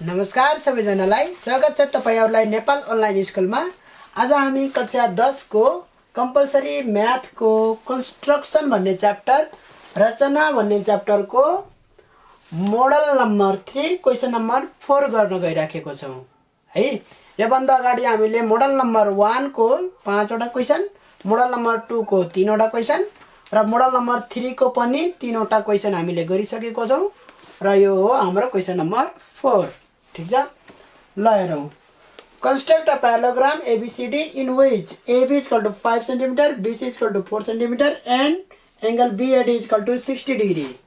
नमस्कार सबैजनालाई। स्वागत छ तपाईँहरूलाई नेपाल अनलाइन स्कुलमा। आज हामी कक्षा दसको कम्पलसरी म्याथको कन्स्ट्रक्सन भन्ने च्याप्टर रचना भन्ने च्याप्टरको model number three question number four गर्न गइराखेको छौँ। है? योभन्दा अगाडि हामीले मोडल नम्बर वानको पाँचवटा क्वेसन मोडल नम्बर टूको तिनवटा क्वेसन र मोडल नम्बर थ्रीको पनि तिनवटा क्वेसन हामीले गरिसकेको छौँ र यो हो हाम्रो क्वेसन नम्बर फोर। ठिक छ ल हेरौँ which AB is equal to 5 centimeter, BC is equal to 4 centimeter and angle BAD is equal to 60 degree.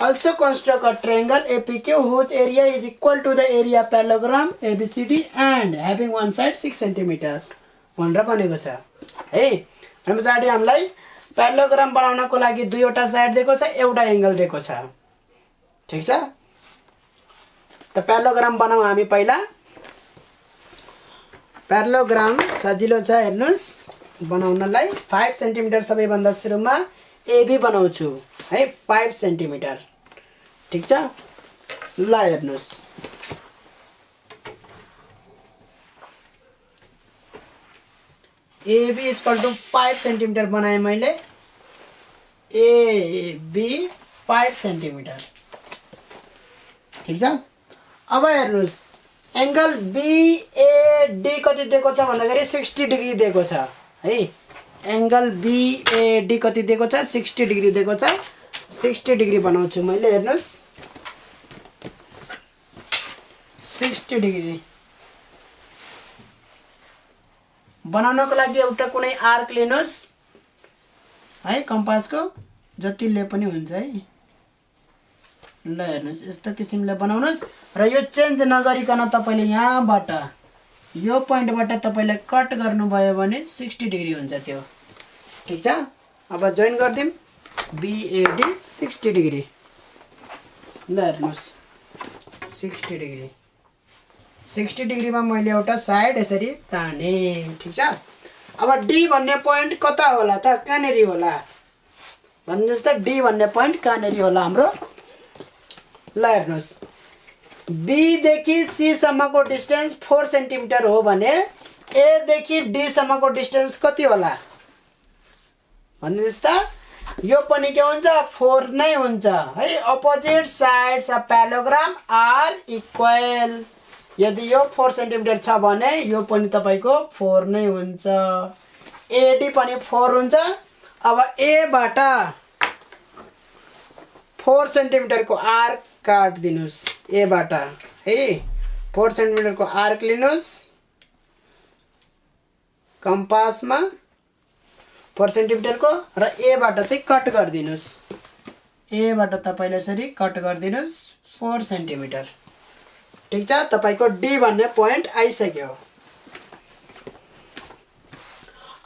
Also construct a triangle APQ whose area is equal to the area of parallelogram ABCD and having one side 6 centimeter. भनेर भनेको छ है अनि पछाडि हामीलाई प्यालोग्राम बनाउनको लागि दुईवटा साइड दिएको छ एउटा एङ्गल दिएको छ ठिक छ त प्यालोग्राम बनाऊ हामी पहिला. प्यारोग्राम सजिलो छ हेर्नुहोस्. बनाउनलाई फाइभ सेन्टिमिटर सबैभन्दा सुरुमा एबी बनाउँछु। है फाइभ सेन्टिमिटर ठिक छ? ल हेर्नुहोस्। AB is equal to five centimetre बनाएँ मैले। एबी फाइभ सेन्टिमिटर ठिक छ? अब हेर्नुहोस् एङ्गल बिएडी कति दिएको छ भन्दाखेरि सिक्सटी डिग्री दिएको छ है? एङ्गल बिएडी कति दिएको छ? सिक्सटी डिग्री दिएको छ। सिक्सटी डिग्री बनाउँछु मैले हेर्नुहोस्। सिक्सटी डिग्री बनाउनको लागि एउटा कुनै आर्क लिनुहोस् है कम्पासको जतिले पनि हुन्छ है। ल हेर्नुहोस् यस्तो किसिमले बनाउनुहोस् र यो चेन्ज नगरिकन तपाईँले यहाँबाट यो पोइन्टबाट तपाईँले कट गर्नुभयो भने सिक्सटी डिग्री हुन्छ त्यो। ठिक छ? अब जोइन गरिदिउँ बिएडी सिक्सटी डिग्री ल हेर्नुहोस् सिक्सटी डिग्री सिक्सटी डिग्रीमा मैले एउटा साइड यसरी ताने ठिक छ? अब डी भन्ने पोइन्ट कता होला त? कहाँनिर होला? भन्नुहोस् त डी भन्ने पोइन्ट कहाँनिर होला हाम्रो? ल हेर्नुहोस् बीदेखि सीसम्मको डिस्टेन्स फोर सेन्टिमिटर हो भने एदेखि डीसम्मको डिस्टेन्स कति होला? भनिदिनुहोस् त। यो पनि के हुन्छ? फोर नै हुन्छ। है opposite sides of parallelogram are equal यदि यो फोर सेन्टिमिटर छ भने यो पनि तपाईँको फोर नै हुन्छ। एडी पनि फोर हुन्छ। अब एबाट फोर सेन्टिमिटरको आर्क काटिदिनुहोस्। एबाट है फोर सेन्टिमिटरको आर्क लिनुहोस्। कम्पासमा फोर सेन्टिमिटरको र एबाट चाहिँ कट गरिदिनुहोस्। एबाट तपाईँले यसरी कट गरिदिनुहोस् फोर सेन्टिमिटर। ठिक छ? तपाईँको डी भन्ने पोइन्ट आइसक्यो।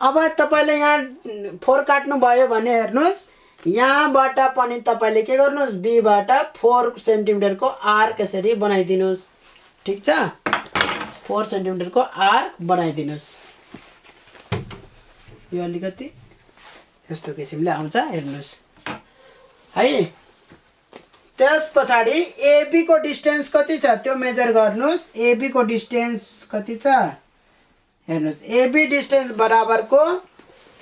अब तपाईँले यहाँ फोर काट्नुभयो भने हेर्नुहोस्। यहाँबाट पनि तपाईँले के गर्नुहोस् बीबाट फोर सेन्टिमिटरको आर्क यसरी बनाइदिनुहोस्। ठिक छ? फोर सेन्टिमिटरको आर्क बनाइदिनुहोस्। यो अलिकति यस्तो किसिमले आउँछ हेर्नुहोस्। है त्यस पछाडि एबीको डिस्टेन्स कति छ? त्यो मेजर गर्नुहोस्। एबीको डिस्टेन्स कति छ? हेर्नुहोस्। एबी डिस्टेन्स बराबरको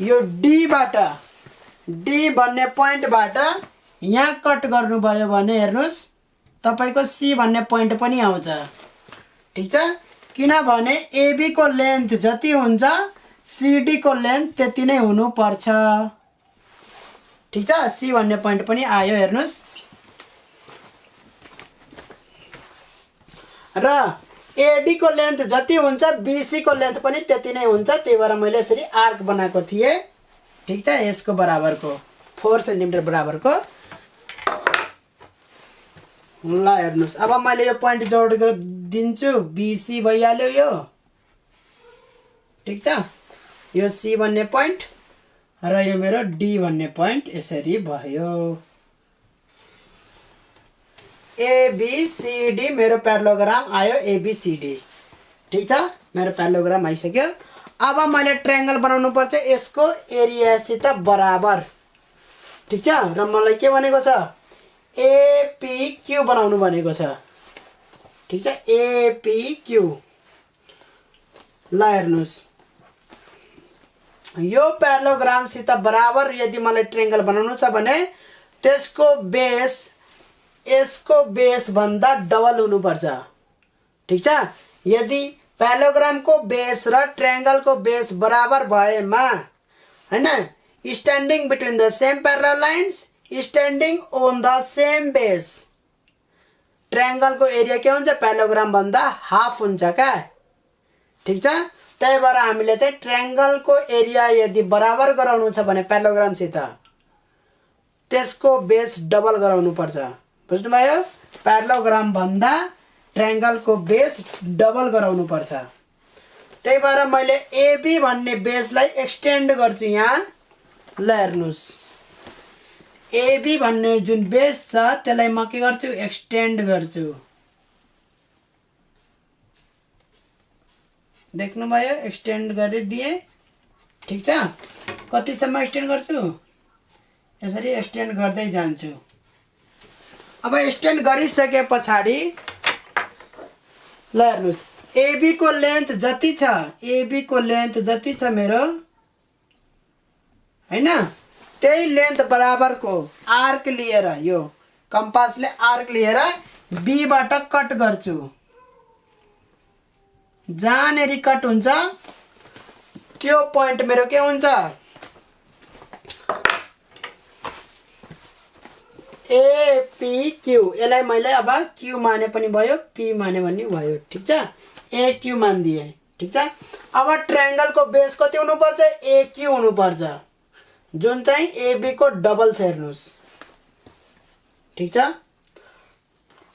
यो डीबाट डी भन्ने पोइन्टबाट यहाँ कट गर्नुभयो भने हेर्नुहोस् तपाईँको सी भन्ने पोइन्ट पनि आउँछ। ठिक छ? किनभने एबीको लेन्थ जति हुन्छ सिडीको लेन्थ त्यति नै हुनुपर्छ। ठिक छ? सी भन्ने पोइन्ट पनि आयो हेर्नुहोस्। र एडीको लेन्थ जति हुन्छ बिसीको लेन्थ पनि त्यति नै हुन्छ। त्यही भएर मैले यसरी आर्क बनाएको थिएँ। ठिक छ यसको बराबरको फोर सेन्टिमिटर बराबरको ल हेर्नुहोस्। अब मैले यो पोइन्ट जोड दिन्छु। बिसी भइहाल्यो यो। ठिक छ? यो सी भन्ने पोइन्ट र यो मेरो डी भन्ने पोइन्ट यसरी भयो। एबिसिडी मेरो प्यारोग्राम आयो। एबिसिडी ठिक छ? मेरो प्यारोग्राम आइसक्यो। अब मैले ट्रायङ्गल बनाउनु पर्छ यसको एरियासित बराबर। ठिक छ? र मलाई के भनेको छ? एपिक्यू बनाउनु भनेको छ। ठिक छ? एपिक्यू ल हेर्नुहोस्। यो प्यारोग्रामसित बराबर यदि मलाई ट्रेङ्गल बनाउनु छ भने त्यसको बेस यसको बेसभन्दा डबल हुनुपर्छ। ठिक छ? यदि प्यालोग्रामको बेस र ट्रायङ्गलको बेस बराबर भएमा होइन? Standing between the same parallel lines standing on the same base ट्रायङ्गलको area के हुन्छ? प्यालोग्राम भन्दा हाफ हुन्छ क्या ठिक छ? त्यही भएर हामीले चाहिँ ट्रायङ्गलको एरिया यदि बराबर गराउनु छ भने प्यालोग्रामसित त्यसको बेस डबल गराउनु पर्छ बुझ्नुभयो? प्यालोग्राम भन्दा ट्रायङ्गलको बेस डबल गराउनु पर्छ त्यही भएर मैले एबी भन्ने बेसलाई एक्सटेन्ड गर्छु यहाँ। ल हेर्नुहोस्। एबी भन्ने जुन बेस छ त्यसलाई म के गर्छु? एक्सटेन्ड गर्छु। देख्नुभयो? एक्सटेन्ड गरिदिएँ ठिक छ? कतिसम्म एक्सटेन्ड गर्छु? यसरी एक्सटेन्ड गर्दै जान्छु। अब एक्सटेन्ड गरिसके पछाडि ल हेर्नुहोस् एबीको लेन्थ जति छ एबीको लेन्थ जति छ मेरो होइन त्यही लेन्थ बराबरको आर्क लिएर यो कम्पासले आर्क लिएर बीबाट कट गर्छु। जहाँनिर कट हुन्छ त्यो पोइन्ट मेरो के हुन्छ? एपिक्यू यसलाई मैले अब क्यू माने पनि भयो पी माने पनि भयो ठिक छ? एक्यू मानिदिएँ ठिक छ? अब ट्रायङ्गलको बेस कति हुनुपर्छ? एक्यू हुनुपर्छ। जुन चाहिँ एबीको डबल छ हेर्नुहोस् ठिक छ?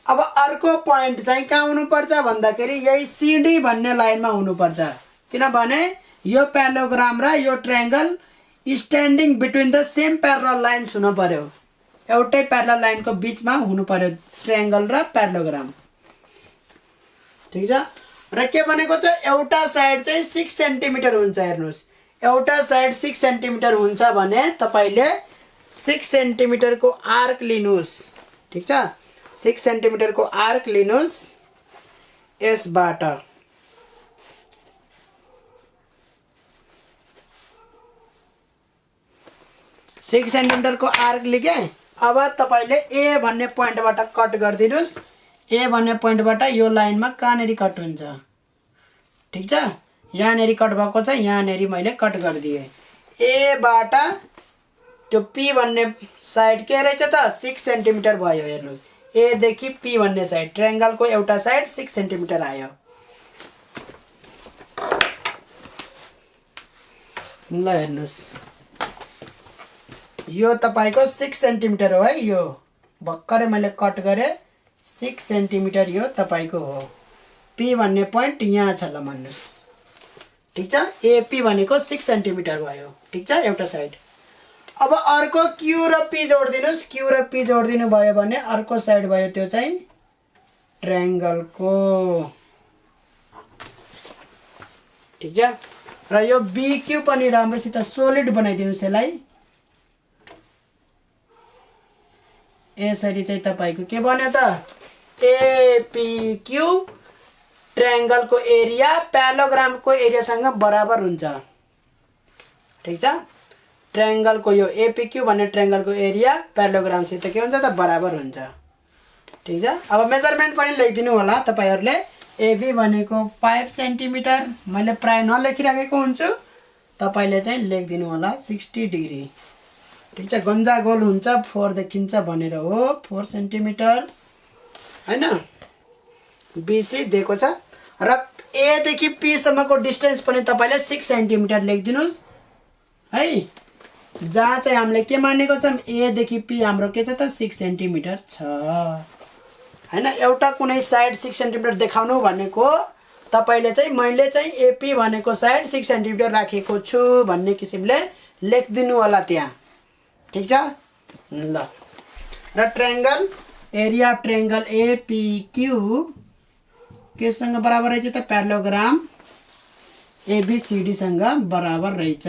अब अर्को पोइन्ट चाहिँ कहाँ हुनुपर्छ भन्दाखेरि यही सिडी भन्ने लाइनमा हुनुपर्छ। किनभने यो प्यालोग्राम र यो triangle standing between the same parallel lines हुनु पर्यो। एउटै प्यारल लाइनको बिचमा हुनु पर्यो ट्रायङ्गल र प्यारोग्राम ठिक छ? र के भनेको छ? एउटा साइड चाहिँ सिक्स सेन्टिमिटर हुन्छ हेर्नुहोस्। एउटा साइड सिक्स सेन्टिमिटर हुन्छ भने तपाईँले सिक्स सेन्टिमिटरको आर्क लिनुहोस्। ठिक छ? सिक्स सेन्टिमिटरको आर्क लिनुहोस् यसबाट। सिक्स सेन्टिमिटरको आर्क लिएँ अब तपाईँले ए भन्ने पोइन्टबाट कट गरिदिनुहोस्। ए भन्ने पोइन्टबाट यो लाइनमा कहाँनिर कट हुन्छ? ठिक छ? यहाँनिर कट भएको छ यहाँनिर मैले कट गरिदिएँ। एबाट त्यो पी भन्ने साइड के रहेछ त? सिक्स सेन्टिमिटर भयो हेर्नुहोस्। एदेखि पी भन्ने साइड ट्रायङ्गलको एउटा साइड सिक्स सेन्टिमिटर आयो। ल हेर्नुहोस्। यो तपाईँको सिक्स सेन्टिमिटर हो है यो। भर्खरै मैले कट गरेँ। सिक्स सेन्टिमिटर यो तपाईँको हो। पी भन्ने पोइन्ट यहाँ छ ल भन्नुहोस्। ठिक छ? एपी भनेको सिक्स सेन्टिमिटर भयो। ठिक छ? एउटा साइड अब अर्को क्यु र पी जोडिदिनुहोस्। क्यु र पी जोडिदिनु भयो भने अर्को साइड भयो त्यो चाहिँ ट्रायङ्गलको ठिक छ? र यो बिक्यु पनि राम्रोसित सोलिड बनाइदिनुहोस् यसलाई। यसरी चाहिँ तपाईँको के बन्यो त? एपिक्यू ट्रायङ्गलको एरिया प्यालोग्रामको एरियासँग बराबर हुन्छ। ठिक छ? ट्रायङ्गलको यो एपिक्यू भन्ने ट्रायङ्गलको एरिया प्यालोग्रामसित के हुन्छ त? बराबर हुन्छ। ठिक छ? अब मेजरमेन्ट पनि लेखिदिनु होला तपाईँहरूले। एबी भनेको फाइभ सेन्टिमिटर मैले प्रायः नलेखिराखेको हुन्छु। तपाईँले चाहिँ लेखिदिनु होला सिक्सटी डिग्री। ठिक छ गन्जा गोल हुन्छ फोर देखिन्छ भनेर हो फोर सेन्टिमिटर। होइन? बिसी दिएको छ। र एदेखि पीसम्मको डिस्टेन्स पनि तपाईँले सिक्स सेन्टिमिटर लेखिदिनुहोस्। है? जहाँ चाहिँ हामीले के मानेको छौँ एदेखि पी हाम्रो के छ त सिक्स सेन्टिमिटर छ। होइन? एउटा कुनै साइड सिक्स सेन्टिमिटर देखाउनु भनेको तपाईँले चाहिँ मैले चाहिँ एपी भनेको साइड सिक्स सेन्टिमिटर राखेको छु भन्ने किसिमले लेखिदिनु होला त्यहाँ। ठिक छ? ल। र triangle area triangle A P Q केसँग बराबर रहेछ त प्यालोग्राम एबिसिडीसँग बराबर रहेछ।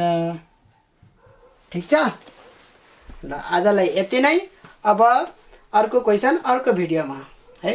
ठिक छ? ल आजलाई यति नै। अब अर्को क्वेसन अर्को भिडियोमा है?